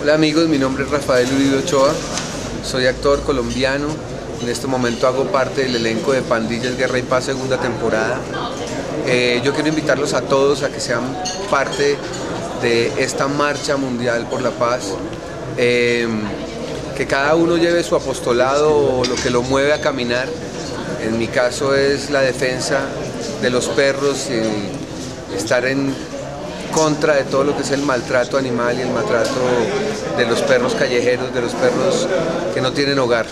Hola amigos, mi nombre es Rafael Uribe Ochoa, soy actor colombiano, en este momento hago parte del elenco de Pandillas Guerra y Paz segunda temporada. Eh, yo quiero invitarlos a todos a que sean parte de esta marcha mundial por la paz, eh, que cada uno lleve su apostolado o lo que lo mueve a caminar. En mi caso es la defensa de los perros y estar en contra de todo lo que es el maltrato animal y el maltrato de los perros callejeros, de los perros que no tienen hogar.